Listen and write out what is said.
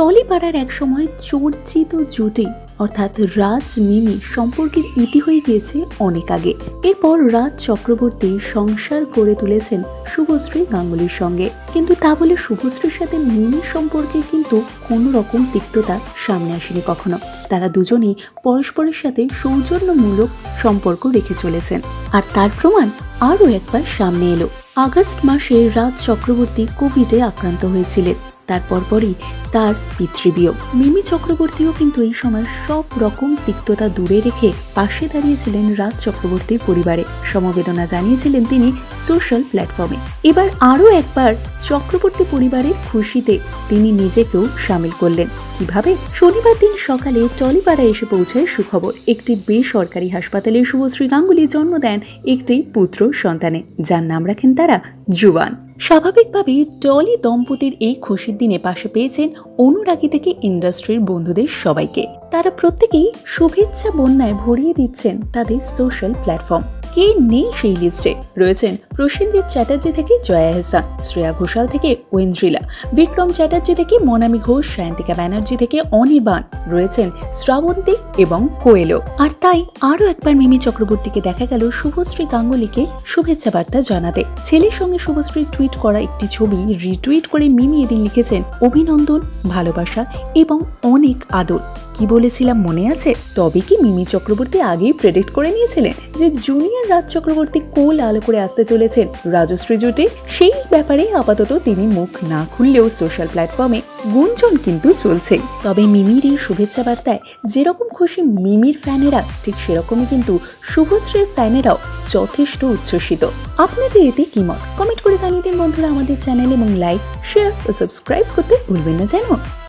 টলিপাড়ার একসময় চর্চিত জুটি, অর্থাৎ রাজ মিমি, সম্পর্কের ইতি হয়ে গিয়েছে অনেক আগে। এরপর রাজ চক্রবর্তী সংসার করে তুলেছেন শুভশ্রী গাঙ্গুলির সঙ্গে। কিন্তু তা বলে শুভশ্রীর সাথে মিমির সম্পর্কে কিন্তু কোনো রকম তিক্ততা সামনে আসেনি কখনো। তারা দুজনেই পরস্পরের সাথে সৌজন্যমূলক সম্পর্ক রেখে চলেছেন। আর তার প্রমাণ আরও একবার সামনে এলো। আগস্ট মাসে রাজ চক্রবর্তী কোভিডে আক্রান্ত হয়েছিলেন। তারপর পরই তার পিতৃবিয়োগ। মিমি চক্রবর্তীও কিন্তু এই সময় সব রকম তিক্ততা দূরে রেখে পাশে দাঁড়িয়েছিলেন রাজ চক্রবর্তীর পরিবারে। সমবেদনা জানিয়েছিলেন তিনি সোশ্যাল প্ল্যাটফর্মে। এবার আরও একবার চক্রবর্তী পরিবারের খুশিতে তিনি নিজেকেও সামিল করলেন। কীভাবে? শনিবার দিন সকালে টলিপাড়ায় এসে পৌঁছায় সুখবর। একটি বেসরকারি হাসপাতালে শুভশ্রী গাঙ্গুলি জন্ম দেন একটি পুত্র সন্তানে। যার নাম রাখেন তারা জুবান স্বাভাবিকভাবেই টলি দম্পতির এই খুশির দিনে পাশে পেয়েছেন অনুরাগী থেকে ইন্ডাস্ট্রির বন্ধুদের সবাইকে। তারা প্রত্যেকেই শুভেচ্ছা বন্যায় ভরিয়ে দিচ্ছেন তাদের সোশ্যাল প্ল্যাটফর্ম। কে নেই সেই লিস্টে? রয়েছেন প্রসেনজিৎ চ্যাটার্জি থেকে জয়া হেসান শ্রেয়া ঘোষাল থেকে ঐন্দ্রিলা, বিক্রম চ্যাটার্জি থেকে মনামি ঘোষ, সায়ন্তিকা ব্যানার্জি থেকে অনির্বাণ রয়েছেন শ্রাবন্তী এবং কোয়েলো। আর তাই আরও একবার মিমি চক্রবর্তীকে দেখা গেল শুভশ্রী গাঙ্গুলিকে শুভেচ্ছা বার্তা জানাতে। ছেলের সঙ্গে শুভশ্রী টুইট করা একটি ছবি রিটুইট করে মিমি এদিন লিখেছেন, অভিনন্দন, ভালোবাসা এবং অনেক আদর। কি বলেছিলাম মনে আছে? তবে কি মিমি চক্রবর্তী আগেই প্রেডিক্ট করে নিয়েছিলেন যে জুনিয়র রাজ চক্রবর্তী কোল আলো করে আসতে চলেছেন রাজশ্রী জুটে। সেই ব্যাপারে আপাতত তিনি মুখ না খুললেও সোশ্যাল প্ল্যাটফর্মে গুঞ্জন কিন্তু চলছে। তবে মিমির এই শুভেচ্ছা বার্তায় যেরকম খুশি মিমির ফ্যানেরা, ঠিক সেরকমই কিন্তু শুভশ্রীর ফ্যানেরাও যথেষ্ট উচ্ছ্বসিত। আপনাদের এতে কি মত? কমেন্ট করে জানিয়ে দিন বন্ধুরা আমাদের চ্যানেল এবং লাইক শেয়ার ও সাবস্ক্রাইব করতে ভুলবেন না যেন।